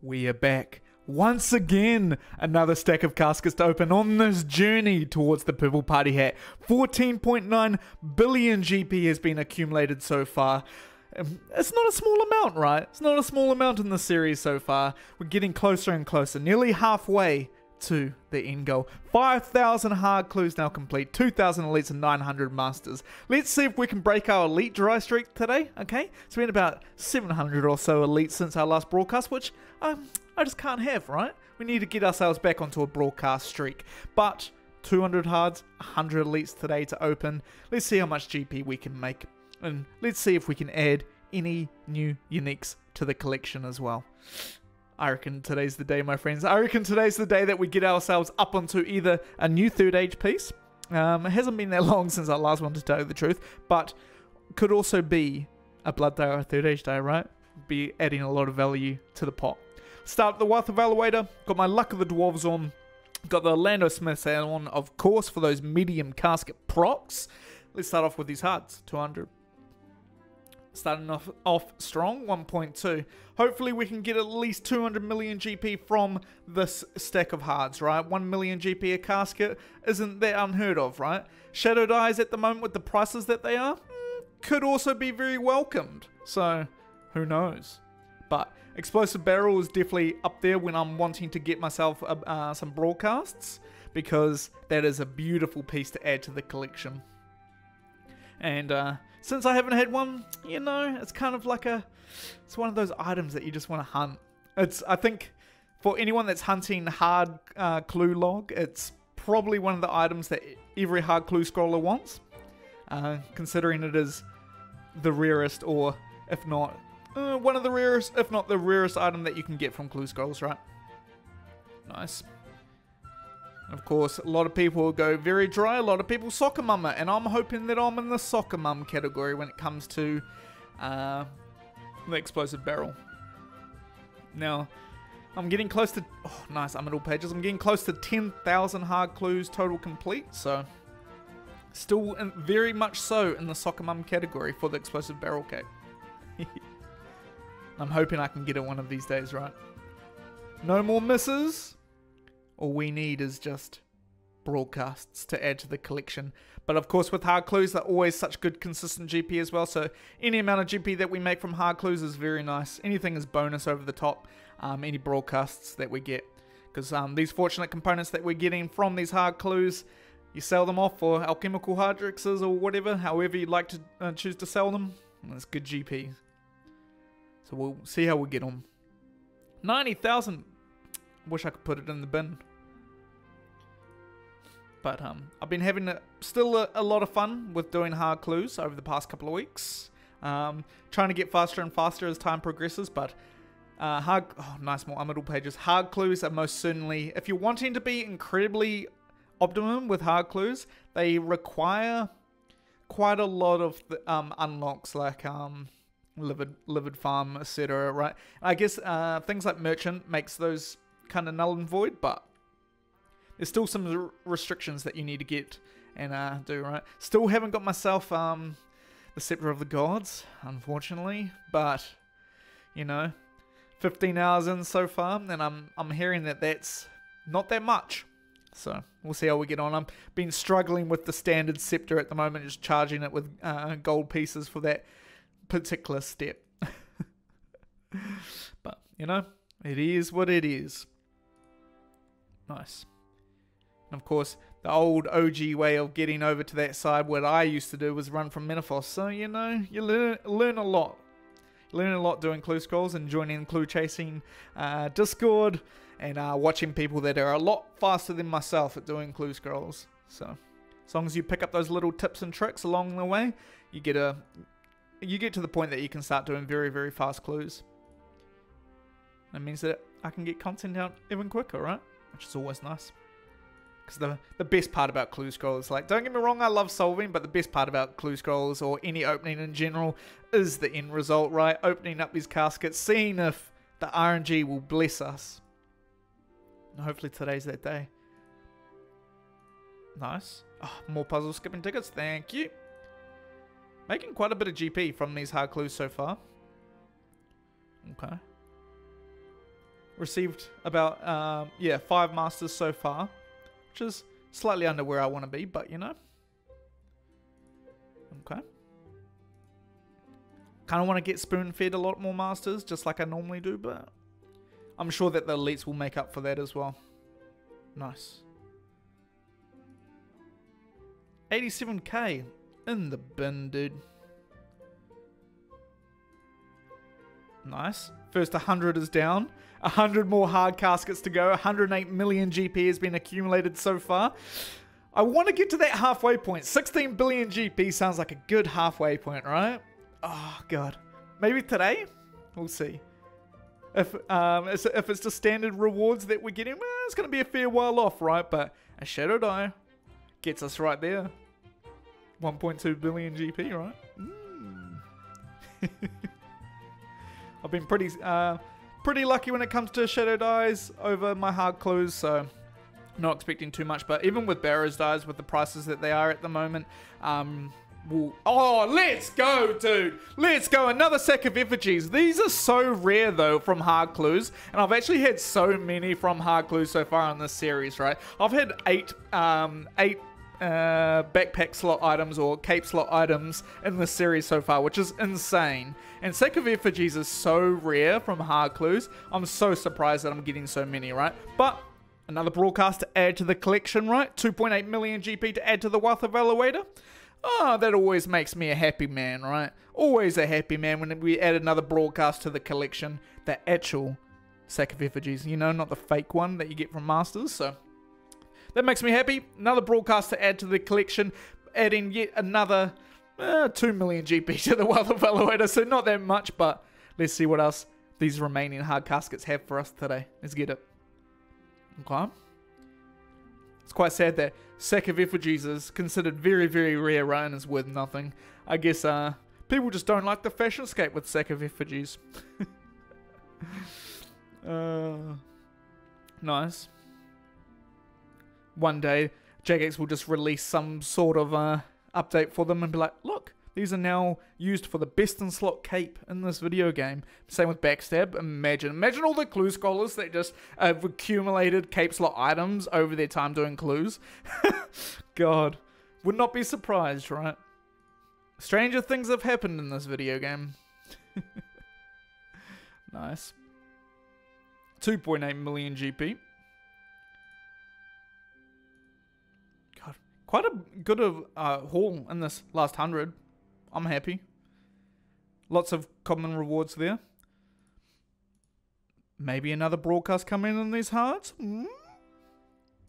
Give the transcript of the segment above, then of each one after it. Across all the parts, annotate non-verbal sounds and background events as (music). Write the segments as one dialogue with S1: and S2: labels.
S1: We are back. Once again, another stack of caskets to open on this journey towards the Purple Party Hat. 14.9 billion GP has been accumulated so far. Um, It's not a small amount, right? It's not a small amount in the series so far. We're getting closer and closer, nearly halfway to the end goal. 5,000 hard clues now complete, 2,000 elites and 900 masters. Let's see if we can break our elite dry streak today, okay? It's been about 700 or so elites since our last broadcast, which um, I just can't have, right? We need to get ourselves back onto a broadcast streak. But 200 hards, 100 elites today to open. Let's see how much GP we can make. And let's see if we can add any new uniques to the collection as well. I reckon today's the day, my friends. I reckon today's the day that we get ourselves up onto either a new third age piece. Um, it hasn't been that long (laughs) since our last one, to tell you the truth, but could also be a blood day or a third age day, right? Be adding a lot of value to the pot. Start the Wealth Evaluator. Got my Luck of the Dwarves on. Got the Orlando Smiths on, of course, for those medium casket procs. Let's start off with these hearts. 200. Starting off, off strong, 1.2. Hopefully we can get at least 200 million GP from this stack of hards, right? 1 million GP a casket isn't that unheard of, right? Shadow Dyes at the moment with the prices that they are mm, could also be very welcomed. So, who knows? But Explosive Barrel is definitely up there when I'm wanting to get myself uh, some broadcasts because that is a beautiful piece to add to the collection. And uh, since I haven't had one, you know, it's kind of like a, it's one of those items that you just want to hunt. It's, I think, for anyone that's hunting hard uh, clue log, it's probably one of the items that every hard clue scroller wants, uh, considering it is the rarest, or if not, uh, one of the rarest, if not the rarest item that you can get from clue scrolls, right? Nice. Of course, a lot of people go very dry, a lot of people soccer mama, and I'm hoping that I'm in the soccer mum category when it comes to uh, the explosive barrel. Now, I'm getting close to, oh nice, I'm at all pages, I'm getting close to 10,000 hard clues total complete, so still in, very much so in the soccer mum category for the explosive barrel cake. (laughs) I'm hoping I can get it one of these days, right? No more misses. All we need is just broadcasts to add to the collection. But of course, with hard clues, they're always such good consistent GP as well. So any amount of GP that we make from hard clues is very nice. Anything is bonus over the top. Um, any broadcasts that we get, because um, these fortunate components that we're getting from these hard clues, you sell them off for alchemical hydrixes or whatever, however you'd like to uh, choose to sell them. That's good GP. So we'll see how we get on. Ninety thousand. Wish I could put it in the bin. But um, I've been having a, still a, a, lot of fun with doing hard clues over the past couple of weeks. Um, trying to get faster and faster as time progresses, but uh, hard, oh, nice more Amidal pages. Hard clues are most certainly, if you're wanting to be incredibly optimum with hard clues, they require quite a lot of the, um, unlocks like um, livid, livid farm, etc. Right? I guess uh, things like merchant makes those kind of null and void, but there's still some restrictions that you need to get and uh, do, right? Still haven't got myself um, the Scepter of the Gods, unfortunately, but, you know, 15 hours in so far, and I'm, I'm hearing that that's not that much. So we'll see how we get on. I've been struggling with the standard scepter at the moment, just charging it with uh, gold pieces for that particular step. (laughs) but, you know, it is what it is. Nice. And of course, the old OG way of getting over to that side, what I used to do was run from Menaphos. So, you know, you learn, learn a lot. You learn a lot doing clue scrolls and joining clue chasing uh, Discord and uh, watching people that are a lot faster than myself at doing clue scrolls. So, as long as you pick up those little tips and tricks along the way, you get a you get to the point that you can start doing very very fast clues. That means that I can get content out even quicker, right? Which is always nice. Because the, the best part about Clue Scrolls, like, don't get me wrong, I love solving, but the best part about Clue Scrolls or any opening in general is the end result, right? Opening up these caskets, seeing if the RNG will bless us. And hopefully today's that day. Nice. Oh, more puzzle skipping tickets, thank you. Making quite a bit of GP from these hard clues so far. Okay. Received about, um, yeah, five masters so far, which is slightly under where I want to be, but you know. Okay. Kind of want to get spoon fed a lot more masters, just like I normally do, but I'm sure that the elites will make up for that as well. Nice. 87k in the bin, dude. Nice. First 100 is down. 100 more hard caskets to go. 108 million GP has been accumulated so far. I want to get to that halfway point. 16 billion GP sounds like a good halfway point, right? Oh, God. Maybe today? We'll see. If um, if it's the standard rewards that we're getting, well, it's going to be a fair while off, right? But a Shadow Dye gets us right there. 1.2 billion GP, right? Mm. (laughs) I've been pretty uh, pretty lucky when it comes to Shadow Dyes over my hard clues, so not expecting too much. But even with Barrows Dyes, with the prices that they are at the moment, um, we'll... oh, let's go, dude! Let's go! Another sack of effigies. These are so rare, though, from hard clues, and I've actually had so many from hard clues so far in this series, right? I've had eight, um, eight uh, backpack slot items or cape slot items in this series so far, which is insane. And Sack of Effigies is so rare from Hard Clues. I'm so surprised that I'm getting so many, right? But another broadcast to add to the collection, right? 2.8 million GP to add to the Wealth Evaluator. Oh, that always makes me a happy man, right? Always a happy man when we add another broadcast to the collection. The actual Sack of Effigies, you know, not the fake one that you get from Masters, so... That makes me happy. Another broadcast to add to the collection, adding yet another uh, 2 million GP to the Wealth Evaluator, so not that much, but let's see what else these remaining hard caskets have for us today. Let's get it. Okay. It's quite sad that Sack of Effigies is considered very, very rare, and is worth nothing. I guess uh, people just don't like the fashion scape with Sack of Effigies. (laughs) uh, nice. One day, Jagex will just release some sort of uh, update for them and be like, look, these are now used for the best in slot cape in this video game. Same with Backstab. Imagine, imagine all the clue scholars that just have accumulated cape slot items over their time doing clues. (laughs) God, would not be surprised, right? Stranger things have happened in this video game. (laughs) nice. 2.8 million GP. Quite a good uh, haul in this last hundred. I'm happy. Lots of common rewards there. Maybe another broadcast coming in these hards? Mm?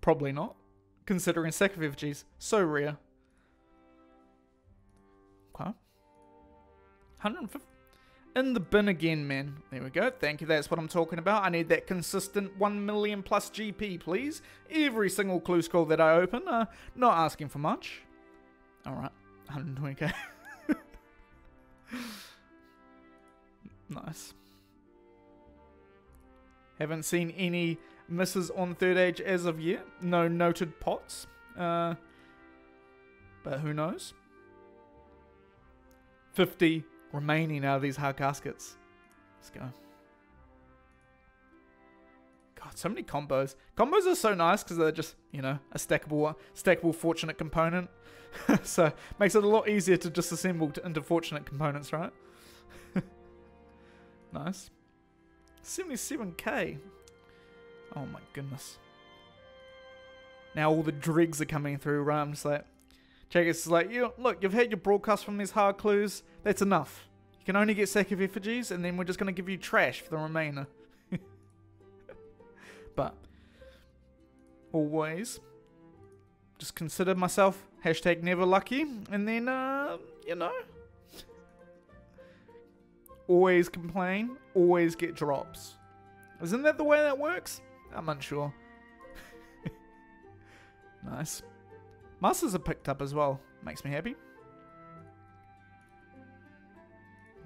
S1: Probably not, considering Effigies. So rare. Okay. 150 in the bin again, man. There we go. Thank you. That's what I'm talking about. I need that consistent 1 million plus GP, please. Every single clue scroll that I open. Uh, not asking for much. Alright. 120k. (laughs) nice. Haven't seen any misses on third age as of yet. No noted pots. Uh, but who knows? 50 remaining out of these hard caskets. Let's go. God, so many combos. Combos are so nice because they're just, you know, a stackable, stackable fortunate component. (laughs) so makes it a lot easier to disassemble to, into fortunate components, right? (laughs) nice. 77k. Oh my goodness. Now all the dregs are coming through, right? I'm just like, Jagex is like, you look, you've had your broadcast from these hard clues. That's enough. You can only get sack of effigies, and then we're just going to give you trash for the remainder. (laughs) but always just consider myself hashtag never lucky, and then uh, you know, always complain, always get drops. Isn't that the way that works? I'm unsure. (laughs) nice. Masters are picked up as well. Makes me happy.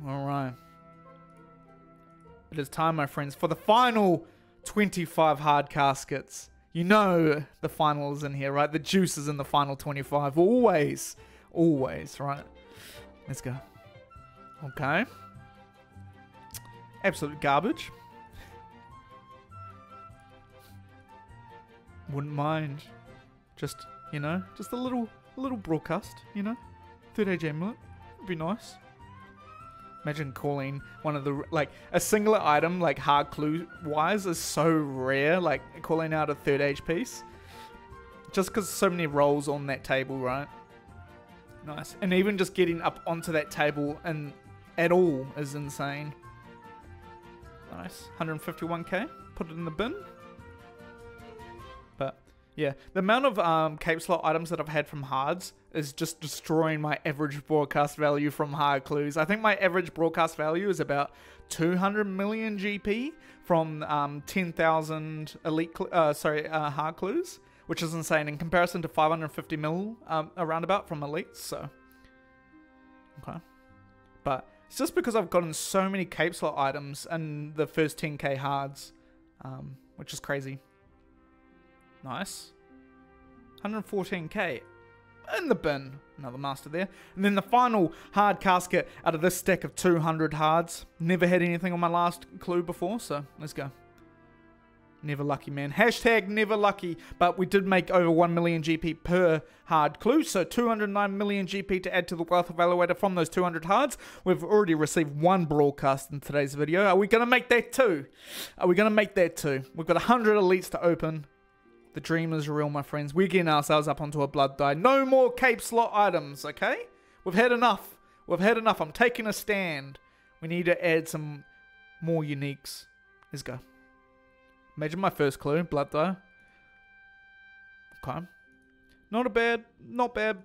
S1: Alright. It is time, my friends, for the final 25 hard caskets. You know the final is in here, right? The juice is in the final 25. Always. Always, right? Let's go. Okay. Absolute garbage. Wouldn't mind. Just, you know, just a little, a little broadcast, you know? Third age amulet. Be nice. Imagine calling one of the, like, a singular item, like hard clue wise, is so rare. Like, calling out a third age piece. Just because so many rolls on that table, right? Nice. And even just getting up onto that table and at all is insane. Nice. 151k. Put it in the bin. Yeah, the amount of um, cape slot items that I've had from hards is just destroying my average broadcast value from hard clues. I think my average broadcast value is about 200 million GP from um, 10,000 elite, uh, sorry, uh, hard clues which is insane in comparison to 550 mil um, around about from elites. So, okay, but it's just because I've gotten so many cape slot items in the first 10k hards, um, which is crazy. Nice, 114k in the bin. Another master there. And then the final hard casket out of this stack of 200 hards. Never had anything on my last clue before, so let's go. Never lucky, man. Hashtag never lucky. But we did make over 1 million GP per hard clue. So 209 million GP to add to the wealth evaluator from those 200 hards. We've already received one broadcast in today's video. Are we going to make that two? Are we going to make that two? We've got 100 elites to open. The dream is real, my friends. We're getting ourselves up onto a blood dye. No more cape slot items, okay? We've had enough. We've had enough. I'm taking a stand. We need to add some more uniques. Let's go. Imagine my first clue, blood dye. Okay. Not a bad, not bad,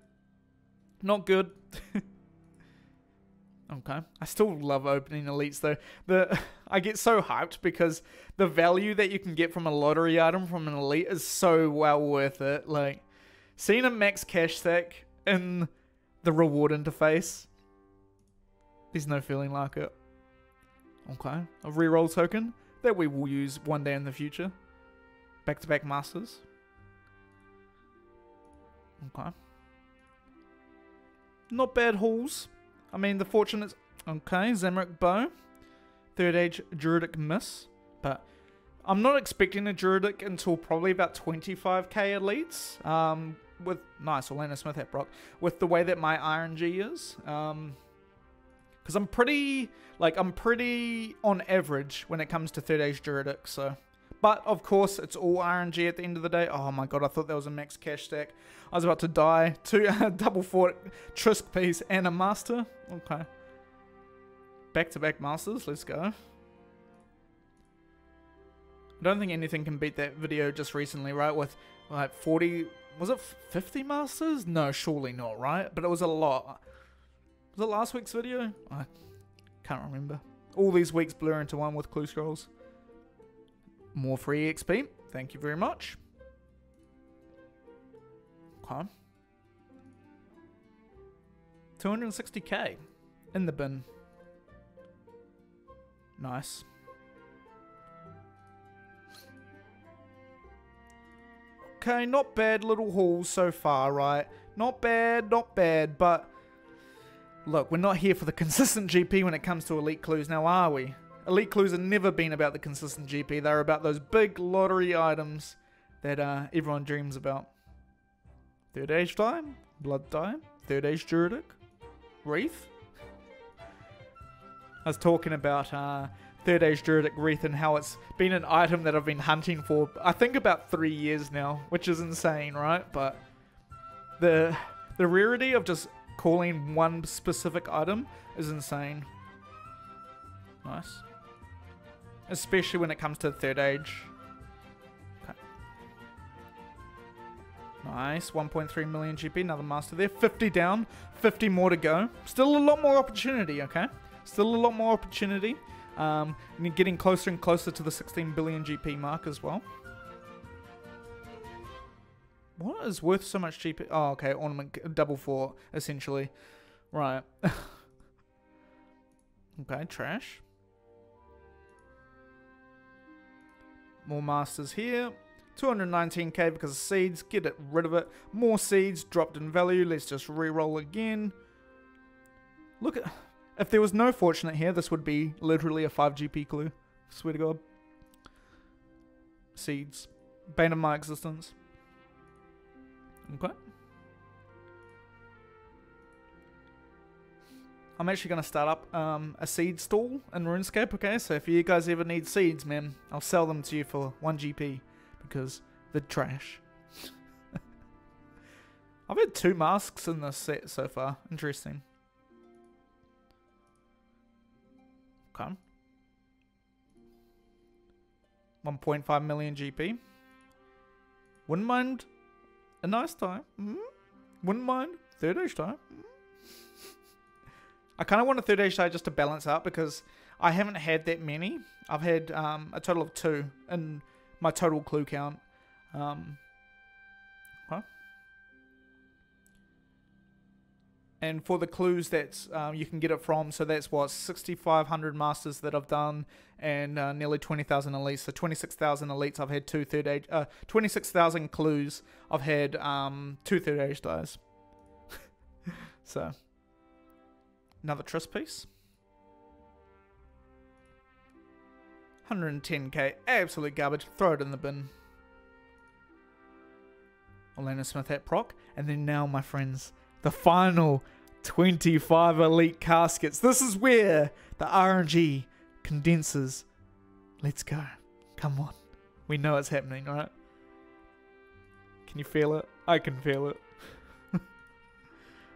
S1: not good. (laughs) okay. I still love opening elites though. The (laughs) I get so hyped because the value that you can get from a lottery item from an elite is so well worth it. Like seeing a max cash stack in the reward interface. There's no feeling like it. Okay. A reroll token that we will use one day in the future. Back to back masters. Okay. Not bad hauls. I mean, the fortunate. Okay, Zamorak Bow. Third Age Druidic Miss. But I'm not expecting a Druidic until probably about 25k elites. Um, with nice Orlando Smith at Brock. With the way that my RNG is. Um, because I'm pretty like I'm pretty on average when it comes to third age Druidic. So, but of course it's all RNG at the end of the day. Oh my god, I thought that was a max cash stack. I was about to die. Two (laughs) double fort Trisk piece and a master. Okay. Back to back masters. Let's go. I don't think anything can beat that video just recently, right? With like 40, was it 50 masters? No, surely not, right? But it was a lot. Was it last week's video? I can't remember. All these weeks blur into one with clue scrolls. More free XP. Thank you very much. Okay. 260k in the bin. Nice. Okay, not bad little hauls so far, right? Not bad, not bad, but Look, we're not here for the (laughs) consistent GP when it comes to Elite Clues now, are we? Elite Clues have never been about the consistent GP. They're about those big lottery items that uh, everyone dreams about. Third Age Time, Blood Time, Third Age Druidic, Wreath. I was talking about uh, Third Age Druidic Wreath and how it's been an item that I've been hunting for, I think about three years now, which is insane, right? But the the rarity of just calling one specific item is insane. Nice. Especially when it comes to third age. Nice. 1.3 million GP. Another master there. 50 down. 50 more to go. Still a lot more opportunity, okay? Still a lot more opportunity. Um, and getting closer and closer to the 16 billion GP mark as well. What is worth so much cheaper? Oh, okay, ornament double four, essentially. Right. (laughs) okay, trash. More masters here. 219k because of seeds. Get it, rid of it. More seeds dropped in value. Let's just re-roll again. Look at... If there was no fortunate here, this would be literally a 5 GP clue. Swear to God. Seeds. Bane of my existence. Okay. I'm actually going to start up um, a seed stall in RuneScape, okay? So if you guys ever need seeds, man, I'll sell them to you for 1 GP because they're trash. (laughs) I've had two masks in this set so far. Interesting. Okay. 1.5 million GP. Wouldn't mind a nice time. Mm -hmm. Wouldn't mind third age time. Mm -hmm. (laughs) I kind of want a third age dye just to balance out because I haven't had that many. I've had um, a total of two in my total clue count. Um, And for the clues that um, you can get it from, so that's what 6,500 masters that I've done, and uh, nearly 20,000 elites. So 26,000 elites. I've had two third age, uh, 26,000 clues. I've had um, two third age dyes. (laughs) so. Another trust piece. 110k, absolute garbage. Throw it in the bin. Orlando Smith hat proc. And then now, my friends, the final 25 elite caskets. This is where the RNG condenses. Let's go. Come on. We know it's happening, right? Can you feel it? I can feel it. (laughs)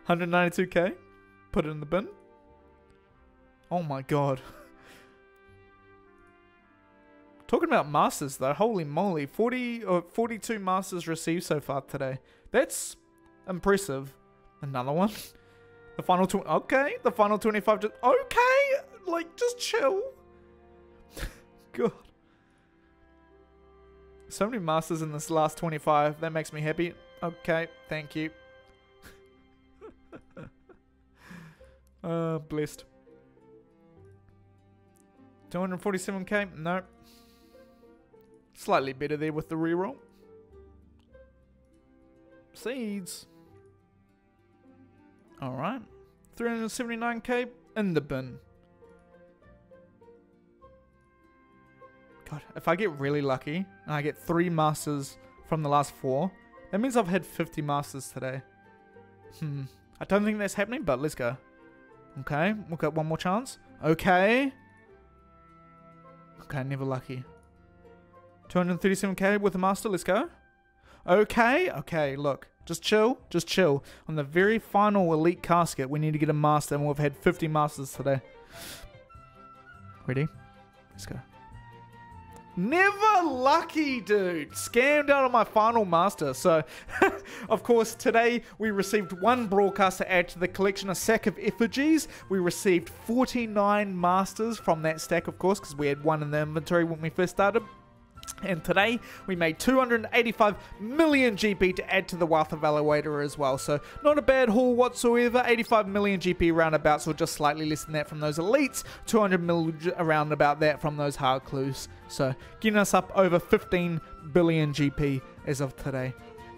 S1: 192k. Put it in the bin. Oh my god. Talking about masters though, holy moly, 40 or uh, 42 masters received so far today. That's impressive. Another one. The final two. Okay, the final 25 just okay, like just chill. (laughs) god. So many masters in this last 25. That makes me happy. Okay, thank you. (laughs) uh, blessed. 247k? Nope. Slightly better there with the reroll. Seeds. Alright. 379k in the bin. God, if I get really lucky and I get three masters from the last four, that means I've had 50 masters today. Hmm. I don't think that's happening, but let's go. Okay, we'll get one more chance. Okay. Okay, never lucky. 237k with a master, let's go. Okay, okay, look. Just chill, just chill. On the very final elite casket, we need to get a master, and we've had 50 masters today. Ready? Let's go. Never lucky, dude. Scammed out of my final master. So, (laughs) of course, today we received one broadcast to add to the collection, a sack of effigies. We received 49 masters from that stack, of course, because we had one in the inventory when we first started. And today we made 285 million GP to add to the Wealth Evaluator as well. So not a bad haul whatsoever. 85 million GP roundabouts or just slightly less than that from those elites. 200 mil around about that from those hard clues. So getting us up over 15 billion GP as of today.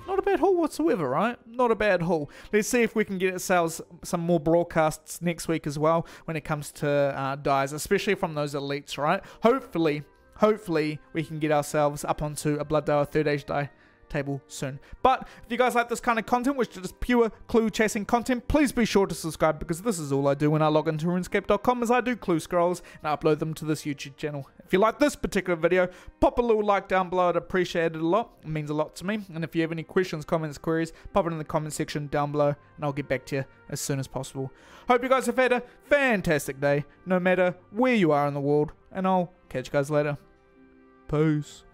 S1: Not a bad haul whatsoever, right? Not a bad haul. Let's see if we can get ourselves some more broadcasts next week as well when it comes to uh, dyes, especially from those elites, right? Hopefully hopefully we can get ourselves up onto a Blood Third Age Dye table soon. But if you guys like this kind of content, which is just pure clue chasing content, please be sure to subscribe because this is all I do when I log into RuneScape.com is I do clue scrolls and I upload them to this YouTube channel. If you like this particular video, pop a little like down below. I'd appreciate it a lot. It means a lot to me. And if you have any questions, comments, queries, pop it in the comment section down below and I'll get back to you as soon as possible. Hope you guys have had a fantastic day, no matter where you are in the world, and I'll catch you guys later. Peace.